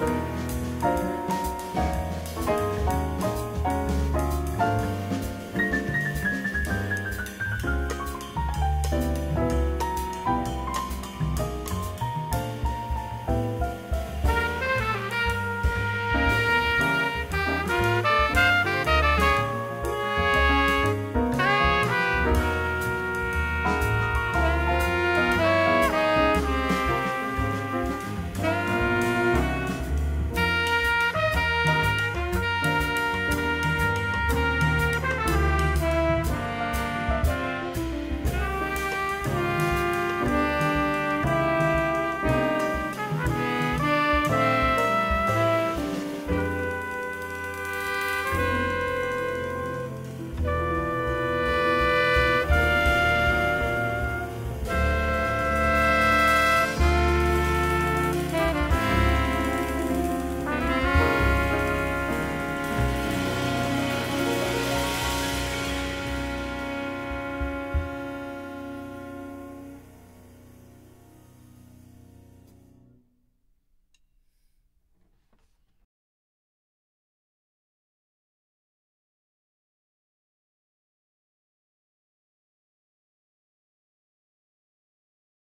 Bye.